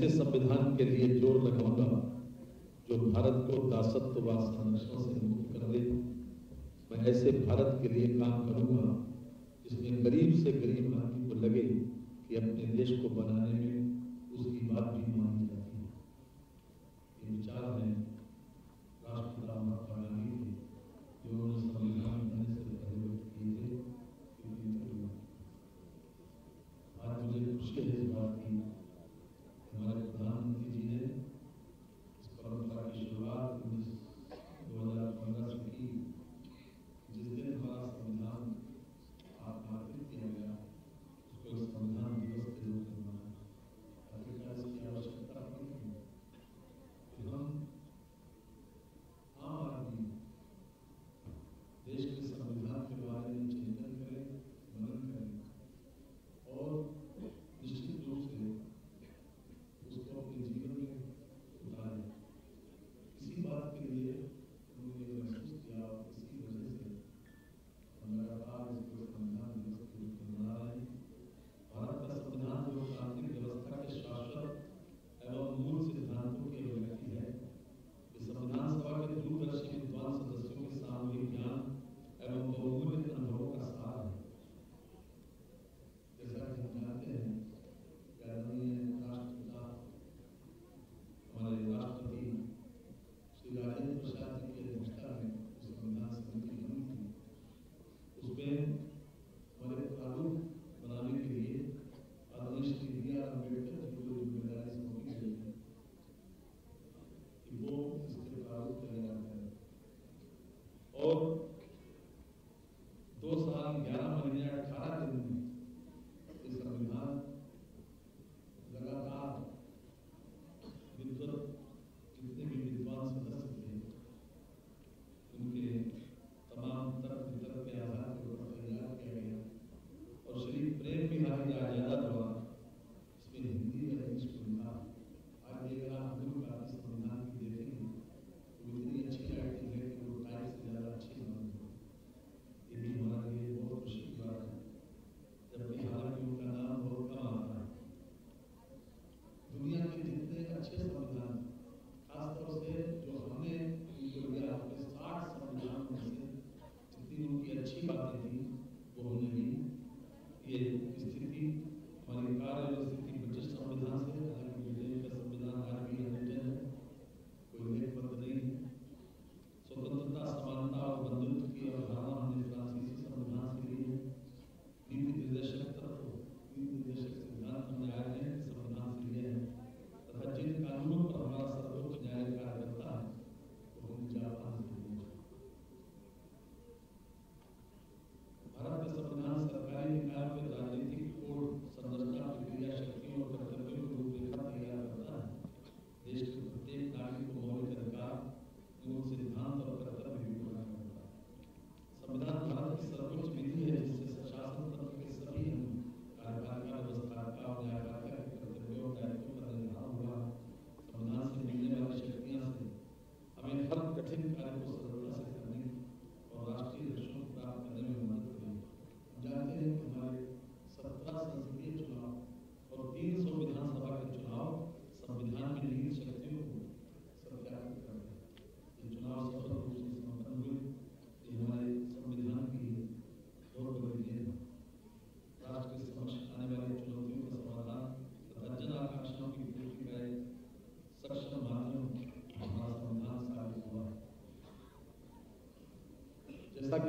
ऐसे संविधान के लिए ज़ोर लगाऊँगा जो भारत को दासत्ववाद संरक्षण से मुक्त कर दे। मैं ऐसे भारत के लिए काम करूँगा जिसमें गरीब से गरीब आदमी को लगे कि अपने देश को बनाने में उसकी बात भी मानी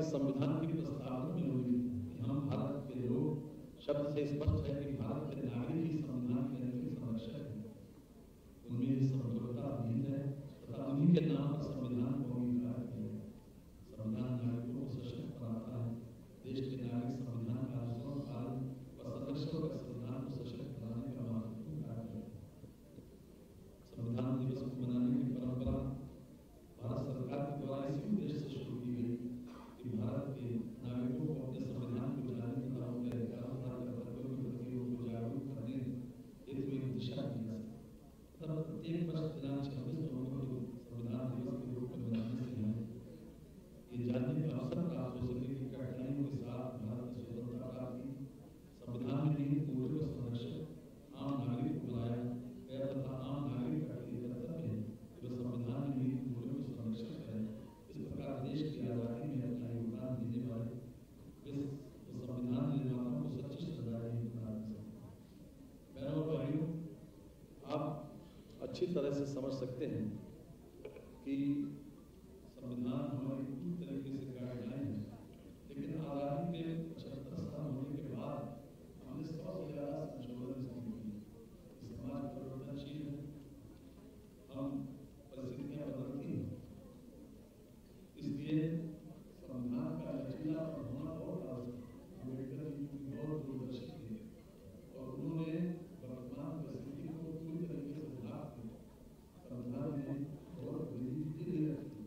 संविधान से समझ सकते हैं कि संविधान हमारी पूरी तरीके से गाइडलाइन है लेकिन आज़ादी के पचहत्तर साल होने के बाद हमने सौ से ज़्यादा संशोधन इसमें किए समाज परिवर्तनशील है हम परिस्थितियाँ बदलती हैं इसलिए संविधान का लचीला होना बहुत आवश्यक है अंबेडकर जी की बहुत दूरदर्शी थी और उन्होंने वर्तमान परिस्थिति को पूरी तरीके से ढाक के संविधान में बहुत rigidity नहीं रखी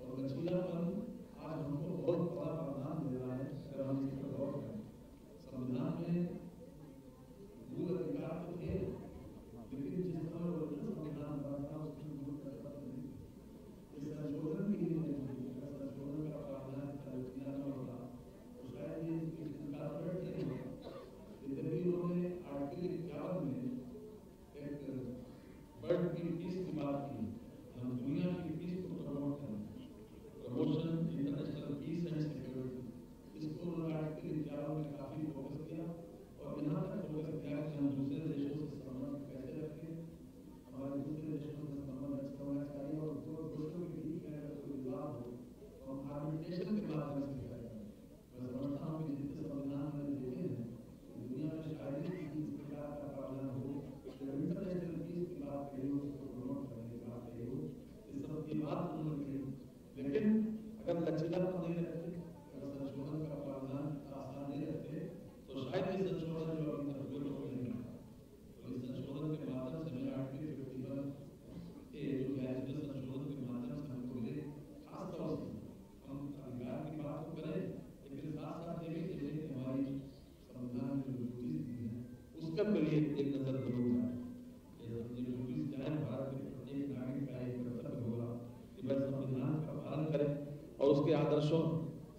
और लचीलापन आज हमको बहुत बड़ा वरदान दे रहा है अगर हम इस पर गौर करें संविधान में मूल अधिकार तो थे लेकिन जिस समय ओरिजिनल संविधान बना था उसमें मूल अधिकार नहीं थे इस संशोधन के लिए नहीं थे अगर संशोधन का प्रावधान लचीला न होता तो शायद ये इनकारपोरेट नहीं होता इधर भी उन्होंने आर्टिकल इक्यावन में एक वर्ल्ड की पीस की बात की हम दुनिया की पीस को प्रमोट करें promotion international peace and security इसको उन्होंने आर्टिकल इक्यावन में काफ़ी फोकस किया और यहाँ तक फोकस किया कि हम दूसरे देशों से संबंध कैसे रखें हमारे दूसरे देशों से संबंध अच्छा होना चाहिए और दो देशों के बीच में अगर कोई विवाद हो तो हम आर्बिट्रेशन के माध्यम से किया जाए मैं समझता हूँ कि जितने संविधान मैंने देखे हैं दुनिया में शायद ही किसी इस प्रकार का प्रावधान हो जो इंटरनेशनल पीस की बात कही हो उसको प्रमोट करने की बात कही हो इस सब की बात उन्होंने कही लेकिन अगर लचीलापन नहीं रखते अगर संशोधन का प्रावधान आसान नहीं रखते तो शायद ये संशोधन जो अभी तक हुए लोग नहीं रखा तो इस संशोधन के माध्यम से मैं आर्टिकल फिफ्टी वन के जो गैजेट संशोधन के माध्यम से हमको मिले खास तौर से हम अधिकार की बात तो करें लेकिन साथ साथ ये भी देखें कि हमारी संविधान में जो ड्यूटीज़ दी हैं ये एक नज़र ज़रूर ये ये ड्यूटीज़ क्या भारत के प्रत्येक नागरिक का एक कर्तव्य होगा कि वह संविधान का पालन करे और उसके आदर्शों,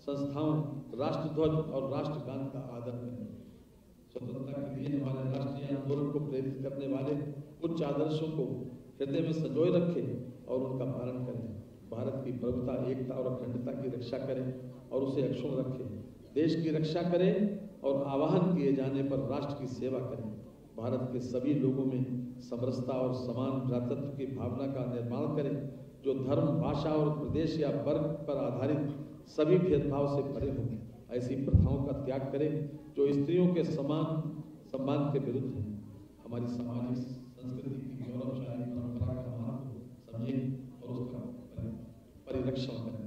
संस्थाओं, राष्ट्रध्वज और राष्ट्रगान का आदर करें स्वतंत्रता के लिए हमारे राष्ट्रीय आंदोलन को प्रेरित करने वाले उच्च आदर्शों को हृदय में संजोए रखें और उनका पालन करें। भारत की प्रभुता, एकता और अखंडता की रक्षा करें और उसे अक्षुण रखें। देश की रक्षा करें और आह्वान किए जाने पर राष्ट्र की सेवा करें। भारत के सभी लोगों में समरसता और समान भ्रातृत्व की भावना का निर्माण करें, जो धर्म, भाषा और प्रदेश या वर्ग पर आधारित सभी भेदभाव से परे हों। ऐसी प्रथाओं का त्याग करें, जो स्त्रियों के समान सम्मान के विरुद्ध है। हमारी सामाजिक संस्कृति की गौरवशाली परंपरा का महत्व समझें और उसका परिरक्षण करें।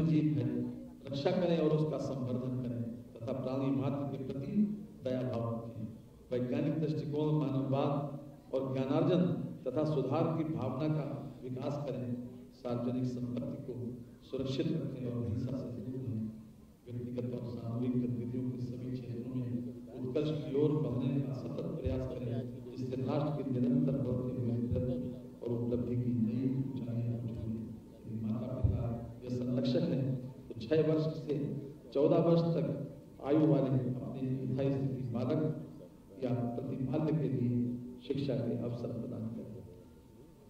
जीव है, रक्षा करें और उसका संवर्धन करें, तथा प्राणी मात्र के प्रति दया भाव रखें। वैज्ञानिक दृष्टिकोण, मानववाद और ज्ञानार्जन तथा सुधार की भावना का विकास करें, सार्वजनिक संपत्ति को सुरक्षित रखें और हिंसा से दूर रहें। व्यक्तिगत और सामूहिक गतिविधियों के सभी क्षेत्रों में उत्कर्ष की ओर बढ़ने का सतत प्रयास करें, जिससे राष्ट्र की निरंतर बढ़ते छह वर्ष से चौदह वर्ष तक आयु वाले अपने स्थायी स्थिति बालक या प्रतिपाल्य के लिए शिक्षा के अवसर प्रदान करें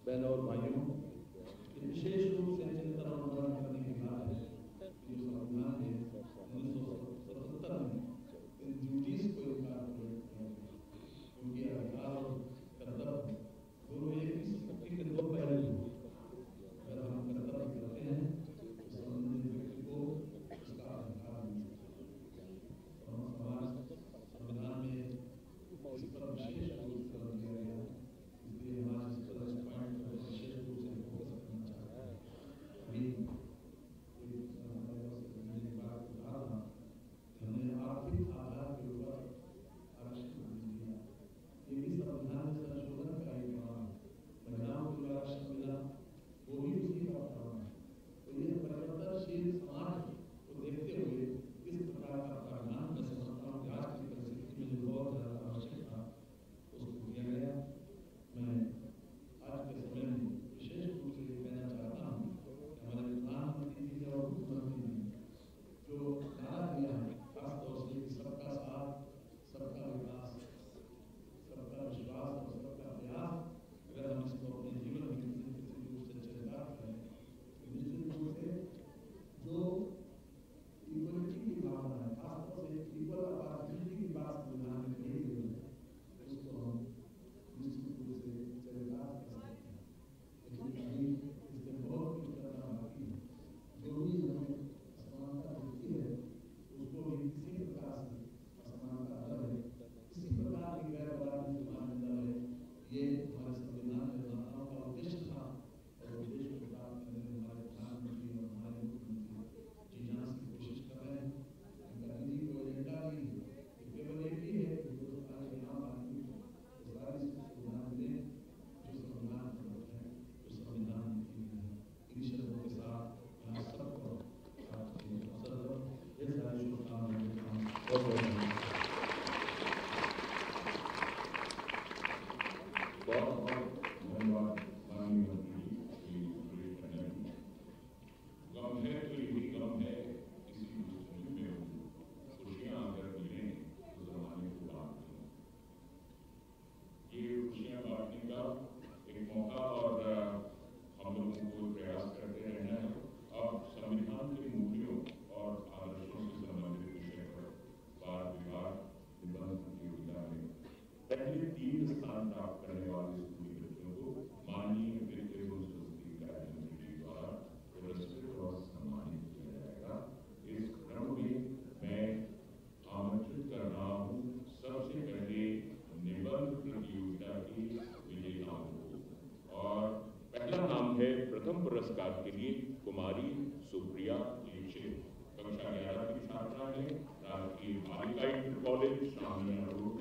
बहनों और भाइयों, विशेष रूप से you, are you going to college?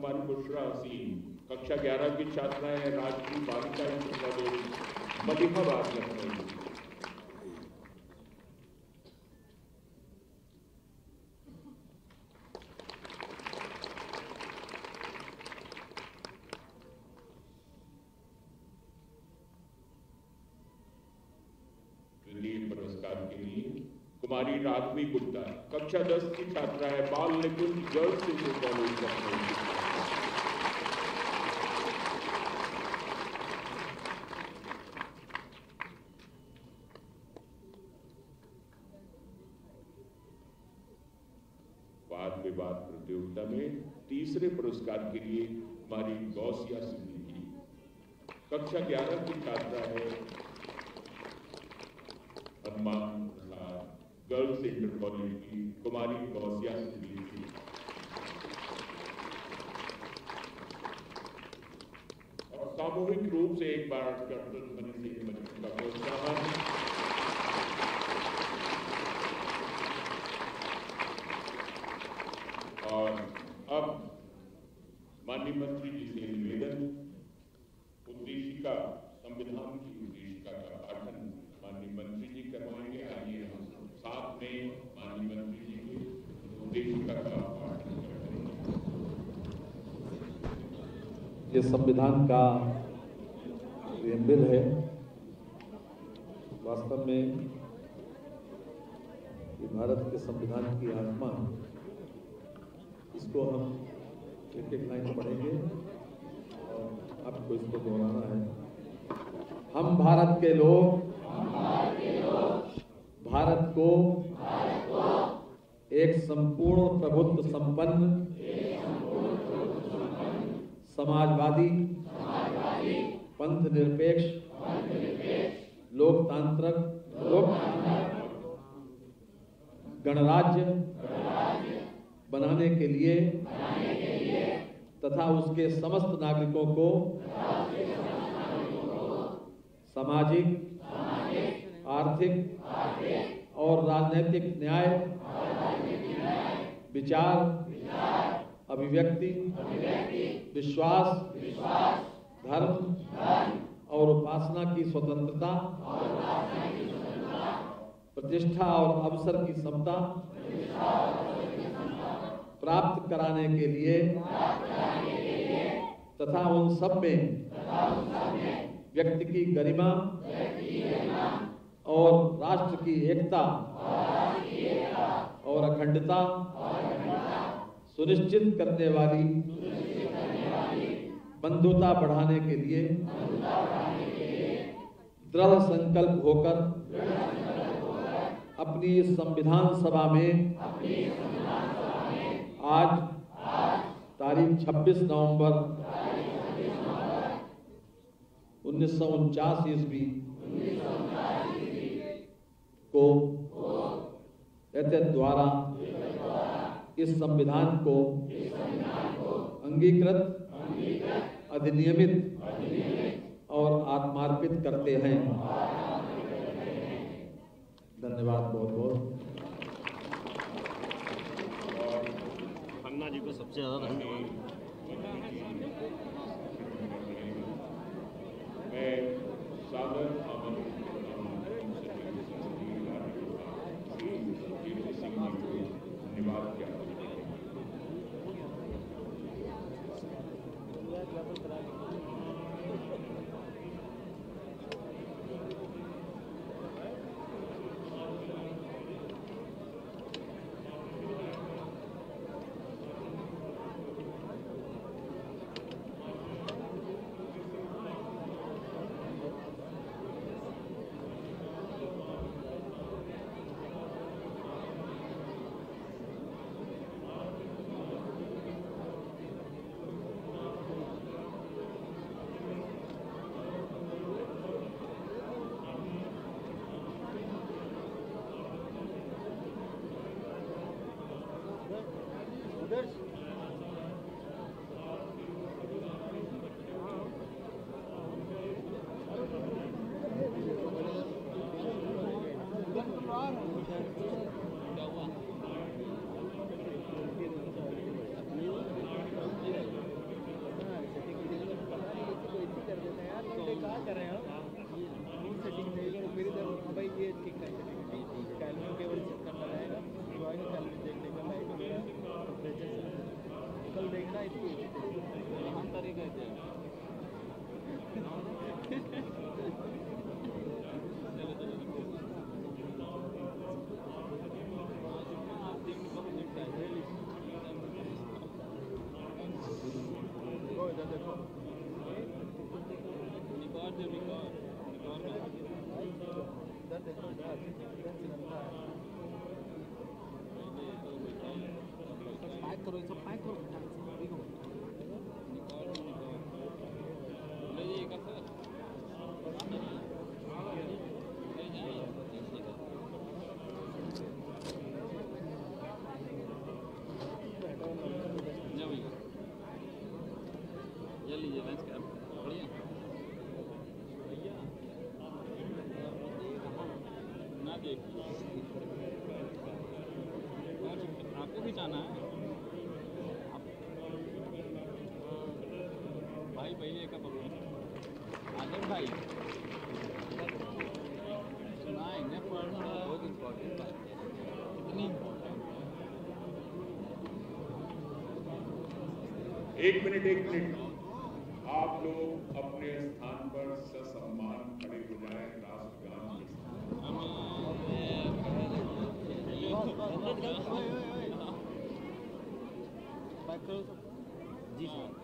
कुमारी बुशरा हसीन कक्षा ग्यारह की छात्रा है राजकीय बालिका इंटर मलिहाबाद लिए कुमारी राघवी गुप्ता, कक्षा दस की छात्रा है, बाल निकुंज गर्ल्स कॉलेज लखनऊ। पुरस्कार के लिए हमारी गौसिया सिद्दीकी कक्षा ग्यारह की छात्रा है गर्ल्स इंटर कॉलेज की कुमारी गौसिया सिद्दीकी सामूहिक रूप से एक बार कर्तन ध्वनि से बच्चों का प्रोत्साहन और अब माननीय मंत्री जी से निवेदन उद्देशिका संविधान की उद्देशिका का पाठन माननीय मंत्री जी करवाएँगे, आइए हम साथ में माननीय मंत्री जी के उद्देशिका का पाठन करते हैं ये संविधान का है। वास्तव में भारत के संविधान की आत्मा, इसको हम एक लाइन पढ़ेंगे। और आपको इसको दोहराना है। हम भारत के लोग, भारत को एक संपूर्ण प्रभुत्व संपन्न, समाजवादी पंथ निरपेक्ष लोकतांत्रिक लोक गणराज्य बनाने के लिए तथा उसके समस्त नागरिकों को सामाजिक, आर्थिक और राजनीतिक न्याय, विचार, अभिव्यक्ति, विश्वास, धर्म और उपासना की स्वतंत्रता, प्रतिष्ठा और अवसर की समता प्राप्त कराने के लिए, तथा उन सब में व्यक्ति की गरिमा और राष्ट्र की एकता और अखंडता सुनिश्चित करने वाली बंधुता बढ़ाने के लिए दृढ़ संकल्प होकर अपनी संविधान सभा में आज तारीख 26 नवंबर उन्नीस सौ उनचास ईस्वी को द्वारा इस संविधान को अंगीकृत, अधिनियमित और आत्मार्पित करते हैं। धन्यवाद बहुत बहुत खन्ना जी को सबसे ज़्यादा धन्यवाद। आमंत्रित करता एक मिनट एक मिनट। आप लोग अपने स्थान पर ससम्मान खड़े हो जाए राष्ट्रगान जी, सर।